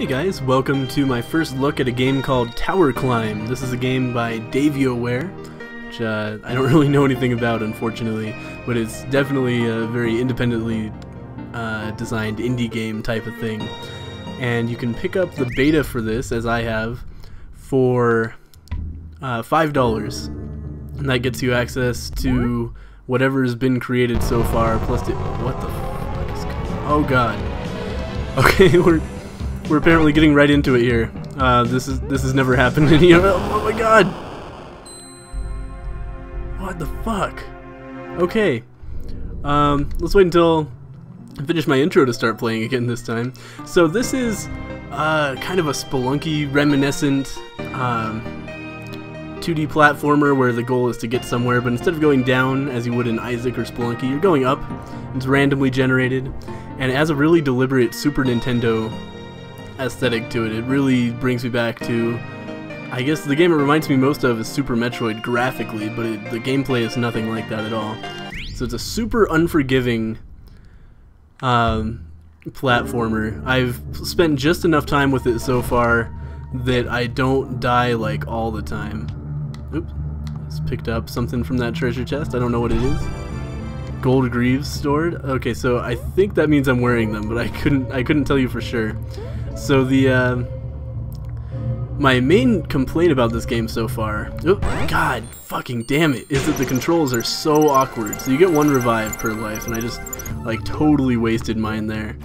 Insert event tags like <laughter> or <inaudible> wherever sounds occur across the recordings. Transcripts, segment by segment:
Hey guys, welcome to my first look at a game called Tower Climb. This is a game by Davioware, which uh, I don't <laughs> really know anything about unfortunately, but it's definitely a very independently uh, designed indie game type of thing. And you can pick up the beta for this, as I have, for uh, $5. And that gets you access to whatever's been created so far, plus the... What the fuck is Oh god. <laughs> Okay, we're we're apparently getting right into it here. Uh, this is this has never happened in here. Oh my god! What the fuck? Okay. Um, let's wait until I finish my intro to start playing again this time. So this is uh, kind of a Spelunky reminiscent um, 2D platformer where the goal is to get somewhere, but instead of going down as you would in Isaac or Spelunky, you're going up. It's randomly generated, and it has a really deliberate Super Nintendo aesthetic to it. It really brings me back to, I guess the game it reminds me most of is Super Metroid graphically, but it, the gameplay is nothing like that at all. So it's a super unforgiving um, platformer. I've spent just enough time with it so far that I don't die like all the time. Oops, just picked up something from that treasure chest. I don't know what it is. Gold greaves stored. Okay, so I think that means I'm wearing them, but I couldn't I couldn't tell you for sure. So the uh, my main complaint about this game so far, oh, god fucking damn it, is that the controls are so awkward. So you get one revive per life, and I just like totally wasted mine there.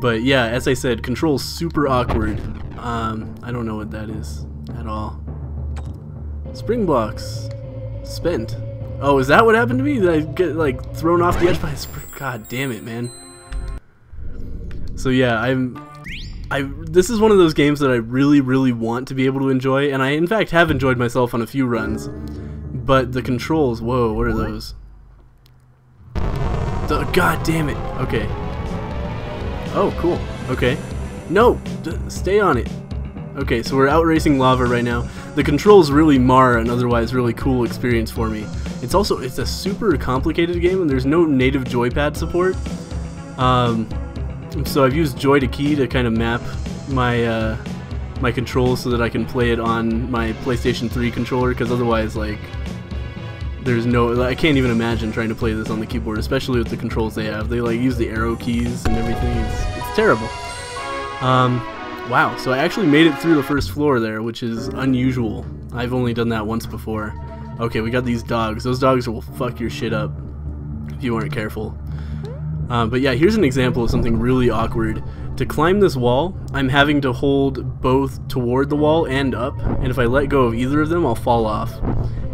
But yeah, as I said, controls super awkward. Um, I don't know what that is at all. Spring blocks spent. Oh, is that what happened to me? Did I get like thrown off the edge by a spring? God damn it, man. So yeah, I'm I this is one of those games that I really really want to be able to enjoy and I in fact have enjoyed myself on a few runs. But the controls whoa what are those? The, god damn it okay. Oh cool okay. No stay on it. Okay so we're out racing lava right now. The controls really mar an otherwise really cool experience for me. It's also it's a super complicated game and there's no native joypad support. Um, so I've used Joy to Key to kind of map my uh, my controls so that I can play it on my PlayStation 3 controller because otherwise like there's no I can't even imagine trying to play this on the keyboard especially with the controls they have. They like use the arrow keys and everything. It's, it's terrible. Um, wow. So I actually made it through the first floor there which is unusual. I've only done that once before. Okay we got these dogs. Those dogs will fuck your shit up if you aren't careful uh, but yeah, here's an example of something really awkward. To climb this wall, I'm having to hold both toward the wall and up, and if I let go of either of them, I'll fall off.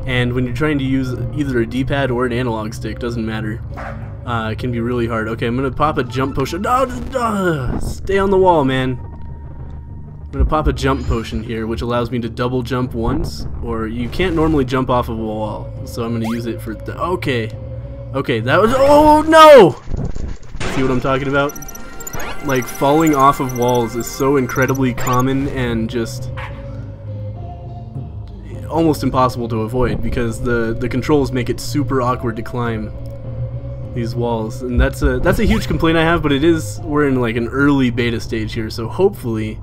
And when you're trying to use either a D-pad or an analog stick, doesn't matter. Uh, it can be really hard. Okay, I'm gonna pop a jump potion. Stay on the wall, man. I'm gonna pop a jump potion here, which allows me to double jump once, or you can't normally jump off of a wall, so I'm gonna use it for. Okay, okay, that was. Oh no! See what I'm talking about? Like, falling off of walls is so incredibly common and just almost impossible to avoid because the, the controls make it super awkward to climb these walls. And that's a, that's a huge complaint I have, but it is, we're in like an early beta stage here, so hopefully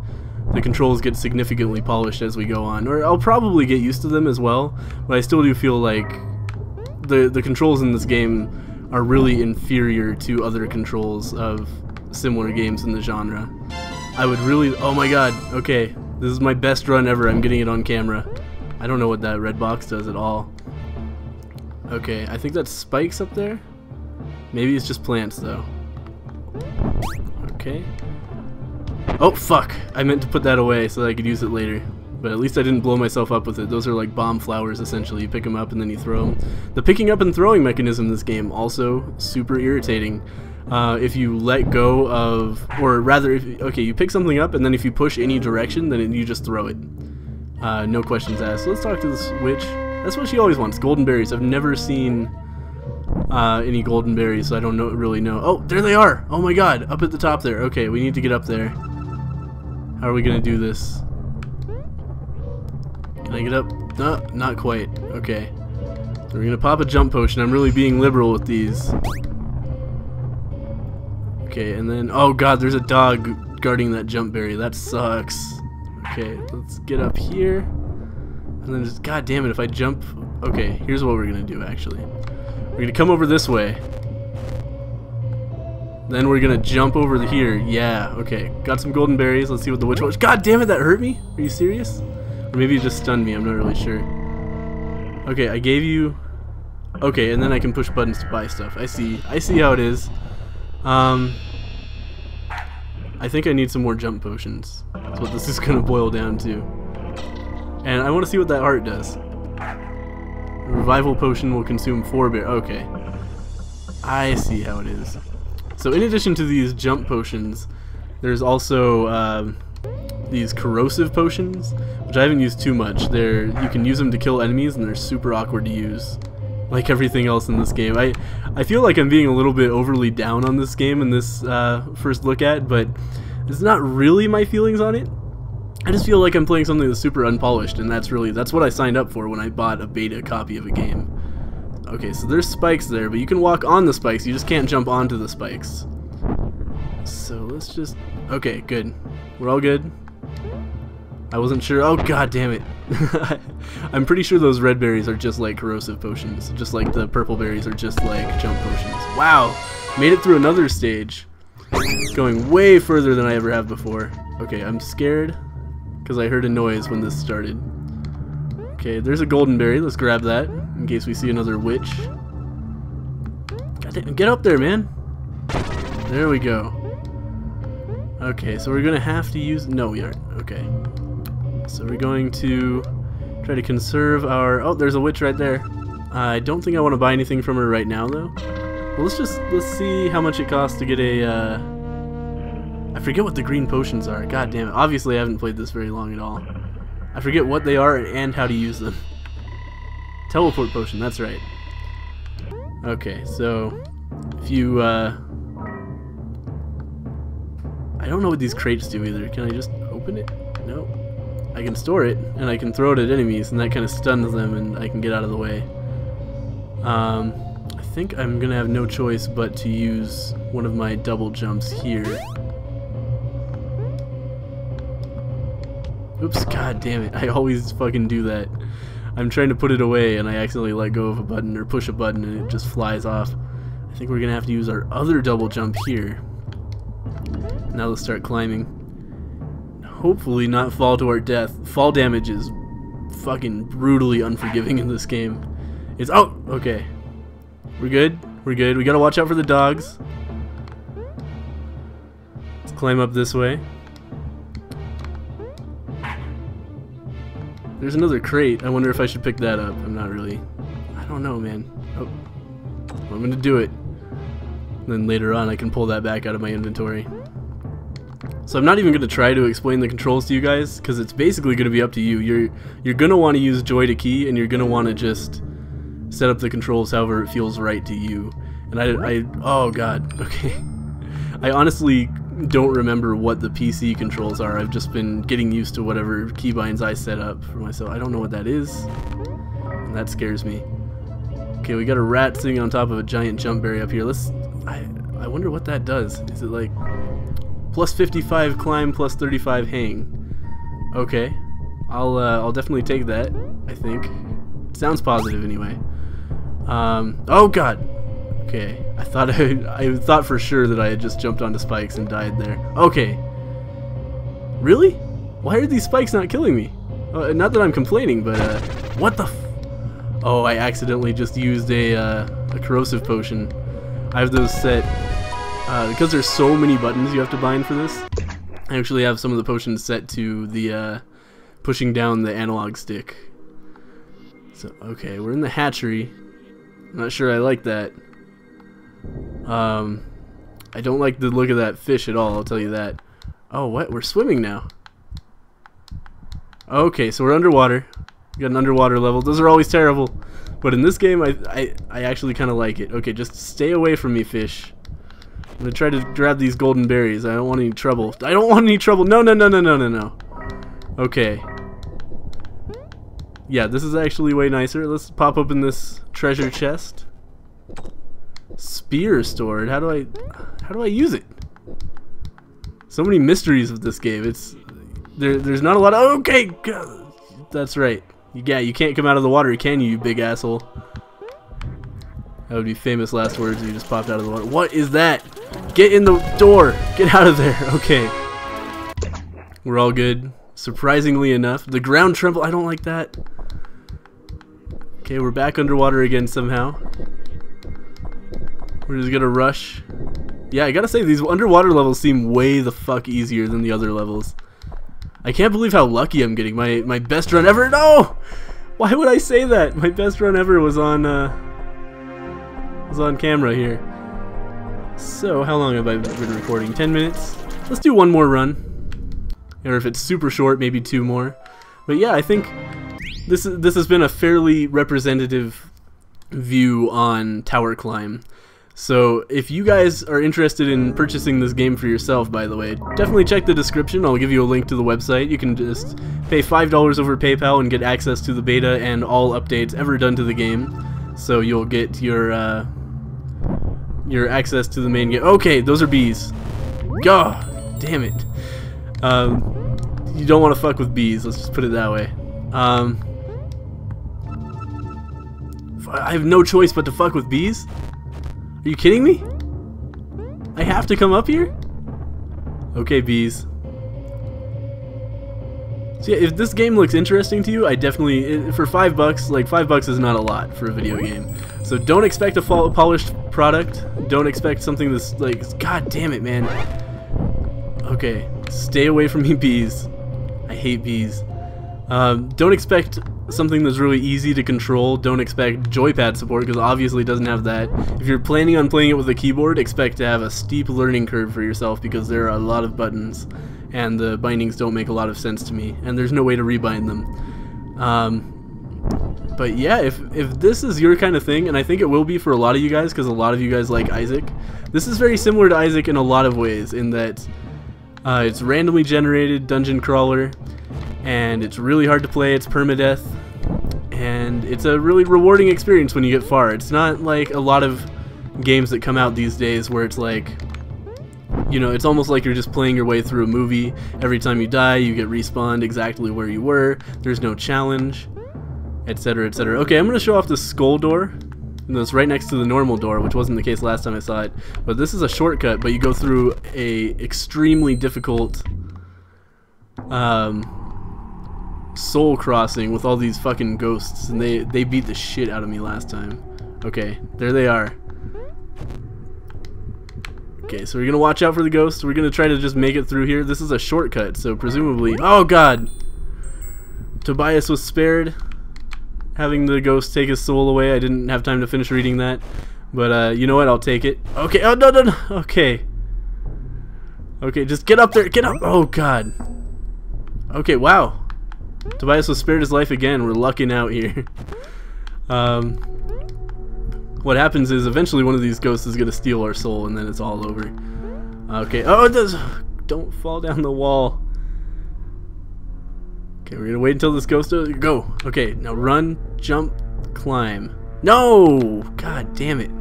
the controls get significantly polished as we go on. Or I'll probably get used to them as well, but I still do feel like the, the controls in this game are really inferior to other controls of similar games in the genre. I would really, oh my god, okay, this is my best run ever, I'm getting it on camera. I don't know what that red box does at all. Okay, I think that's spikes up there? Maybe it's just plants though. Okay. Oh fuck, I meant to put that away so that I could use it later. But at least I didn't blow myself up with it. Those are like bomb flowers, essentially. You pick them up and then you throw them. The picking up and throwing mechanism in this game, also super irritating. Uh, if you let go of, or rather, if, okay, you pick something up and then if you push any direction, then it, you just throw it. Uh, no questions asked. So let's talk to this witch. That's what she always wants, golden berries. I've never seen uh, any golden berries, so I don't know, really know. Oh, there they are! Oh my god, up at the top there. Okay, we need to get up there. How are we gonna do this? Can I get up? No, not quite. Okay. We're gonna pop a jump potion. I'm really being liberal with these. Okay, and then, oh god, there's a dog guarding that jump berry. That sucks. Okay, let's get up here. And then just, god damn it, if I jump... Okay, here's what we're gonna do, actually. We're gonna come over this way. Then we're gonna jump over here. Yeah, okay. Got some golden berries. Let's see what the witch was. God damn it, that hurt me? Are you serious? Or maybe you just stunned me, I'm not really sure. Okay, I gave you... Okay, and then I can push buttons to buy stuff. I see. I see how it is. Um... I think I need some more jump potions. That's what this is gonna boil down to. And I want to see what that heart does. revival potion will consume four bear. Okay. I see how it is. So in addition to these jump potions, there's also uh, these corrosive potions, which I haven't used too much. They're you can use them to kill enemies, and they're super awkward to use, like everything else in this game. I I feel like I'm being a little bit overly down on this game in this uh, first look at, but it's not really my feelings on it. I just feel like I'm playing something that's super unpolished, and that's really that's what I signed up for when I bought a beta copy of a game. Okay, so there's spikes there, but you can walk on the spikes, you just can't jump onto the spikes. So let's just... Okay, good. We're all good? I wasn't sure. Oh, god damn it. <laughs> I'm pretty sure those red berries are just like corrosive potions, just like the purple berries are just like jump potions. Wow! Made it through another stage. Going way further than I ever have before. Okay, I'm scared because I heard a noise when this started. Okay, there's a golden berry. Let's grab that in case we see another witch. God damn, get up there, man. There we go. Okay, so we're gonna have to use. No, we aren't. Okay. So we're going to try to conserve our. Oh, there's a witch right there. I don't think I want to buy anything from her right now, though. Well, let's just let's see how much it costs to get a. Uh... I forget what the green potions are. God damn it! Obviously, I haven't played this very long at all. I forget what they are and how to use them. Teleport potion, that's right. Okay, so if you, uh... I don't know what these crates do either. Can I just open it? No. I can store it, and I can throw it at enemies, and that kind of stuns them, and I can get out of the way. Um, I think I'm going to have no choice but to use one of my double jumps here. Oops, god damn it. <laughs> I always fucking do that. I'm trying to put it away and I accidentally let go of a button or push a button and it just flies off. I think we're gonna have to use our other double jump here. Now let's start climbing. Hopefully not fall to our death. Fall damage is fucking brutally unforgiving in this game. It's- oh! Okay. We're good? We're good. We gotta watch out for the dogs. Let's climb up this way. There's another crate. I wonder if I should pick that up. I'm not really... I don't know, man. Oh. I'm gonna do it. And then later on I can pull that back out of my inventory. So I'm not even going to try to explain the controls to you guys, because it's basically going to be up to you. You're you're going to want to use joy to key, and you're going to want to just set up the controls however it feels right to you. And I, I oh god, <laughs> okay. I honestly don't remember what the PC controls are. I've just been getting used to whatever keybinds I set up for myself. I don't know what that is. And that scares me. Okay, we got a rat sitting on top of a giant jump berry up here. Let's... I, I wonder what that does. Is it like... Plus 55 climb, plus 35 hang. Okay. I'll, uh, I'll definitely take that, I think. sounds positive anyway. Um, oh god! Okay, I thought <laughs> I, I thought for sure that I had just jumped onto spikes and died there. Okay. Really? Why are these spikes not killing me? Uh, not that I'm complaining, but uh, what the? oh, I accidentally just used a uh, a corrosive potion. I have those set uh, because there's so many buttons you have to bind for this. I actually have some of the potions set to the uh, pushing down the analog stick. So okay, we're in the hatchery. I'm not sure I like that. Um, I don't like the look of that fish at all, I'll tell you that. Oh, what? We're swimming now. Okay, so we're underwater. We got an underwater level. Those are always terrible. But in this game, I, I, I actually kind of like it. Okay, just stay away from me, fish. I'm to try to grab these golden berries. I don't want any trouble. I don't want any trouble. No, no, no, no, no, no, no. Okay. Yeah, this is actually way nicer. Let's pop open this treasure chest. Spear stored. How do I how do I use it? So many mysteries with this game. It's there. There's not a lot of. Okay, that's right. Yeah, you can't come out of the water, can you, you big asshole? That would be famous last words. You just popped out of the water. What is that? Get in the door. Get out of there. <laughs> Okay. We're all good. Surprisingly enough. The ground tremble. I don't like that. Okay, we're back underwater again somehow. We're just gonna rush. Yeah, I gotta say, these underwater levels seem way the fuck easier than the other levels. I can't believe how lucky I'm getting. My my best run ever. No! Why would I say that? My best run ever was on uh, was on camera here. So, how long have I been recording? 10 minutes? Let's do one more run. Or if it's super short, maybe two more. But yeah, I think this this has been a fairly representative view on Tower Climb. So if you guys are interested in purchasing this game for yourself, by the way, definitely check the description. I'll give you a link to the website. You can just pay $5 over PayPal and get access to the beta and all updates ever done to the game. So you'll get your uh, your access to the main game. Okay, those are bees. God damn it. Um, you don't want to fuck with bees, let's just put it that way. Um, I have no choice but to fuck with bees? Are you kidding me? I have to come up here? Okay, bees. So yeah, if this game looks interesting to you, I definitely, for five bucks, like five bucks is not a lot for a video game. So don't expect a polished product. Don't expect something that's like, god damn it, man. Okay, stay away from me, <laughs> bees. I hate bees. Um, don't expect something that's really easy to control. Don't expect joypad support because obviously it doesn't have that. If you're planning on playing it with a keyboard, expect to have a steep learning curve for yourself because there are a lot of buttons and the bindings don't make a lot of sense to me, and there's no way to rebind them. Um, but yeah, if, if this is your kind of thing, and I think it will be for a lot of you guys, because a lot of you guys like Isaac, this is very similar to Isaac in a lot of ways, in that uh, it's randomly generated dungeon crawler, and it's really hard to play, it's permadeath, and it's a really rewarding experience when you get far. It's not like a lot of games that come out these days where it's like you know, it's almost like you're just playing your way through a movie. Every time you die, you get respawned exactly where you were. There's no challenge, etc., etc. Okay, I'm to show off the skull door. And it's right next to the normal door, which wasn't the case last time I saw it. But this is a shortcut, but you go through a extremely difficult um, soul crossing with all these fucking ghosts, and they, they beat the shit out of me last time. Okay, there they are. Okay, so we're gonna watch out for the ghosts We're gonna try to just make it through here. This is a shortcut, so presumably... Oh, God! Tobias was spared. Having the ghost take his soul away. I didn't have time to finish reading that. But, uh, you know what? I'll take it. Okay, oh, no, no, no! Okay. Okay, just get up there! Get up! Oh, God. Okay, wow. Tobias was spared his life again. We're lucking out here. <laughs> um what happens is eventually one of these ghosts is gonna steal our soul and then it's all over. Okay, oh it does don't fall down the wall. Okay, we're gonna wait until this goes to go. Okay, now run, jump, climb. No! God damn it.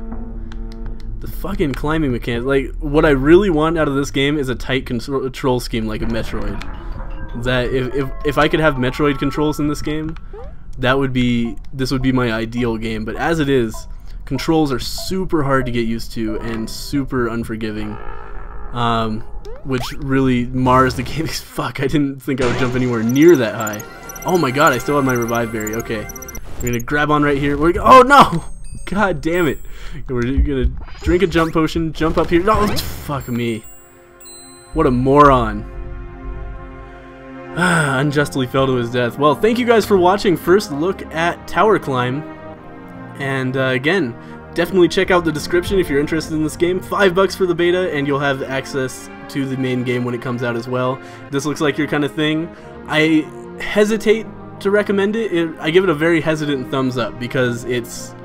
The fucking climbing mechanic. Like, what I really want out of this game is a tight control scheme like a Metroid. That if, if, if I could have Metroid controls in this game, that would be, this would be my ideal game. But as it is, controls are super hard to get used to and super unforgiving. Um, which really mars the <laughs> game. Fuck, I didn't think I would jump anywhere near that high. Oh my god, I still have my revive berry. Okay. We're gonna grab on right here. We're oh no! <laughs> God damn it. We're gonna drink a jump potion, jump up here. No, fuck me. What a moron. <sighs> Unjustly fell to his death. Well, thank you guys for watching First Look at Tower Climb. And uh, again, definitely check out the description if you're interested in this game. Five bucks for the beta, and you'll have access to the main game when it comes out as well. This looks like your kind of thing. I hesitate to recommend it. it I give it a very hesitant thumbs up because it's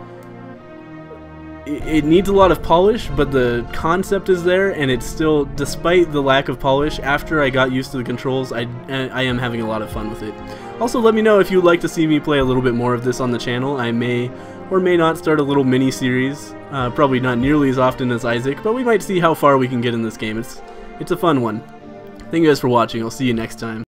it needs a lot of polish, but the concept is there, and it's still, despite the lack of polish, after I got used to the controls, I, I am having a lot of fun with it. Also, let me know if you'd like to see me play a little bit more of this on the channel. I may or may not start a little mini-series. Uh, probably not nearly as often as Isaac, but we might see how far we can get in this game. It's, it's a fun one. Thank you guys for watching. I'll see you next time.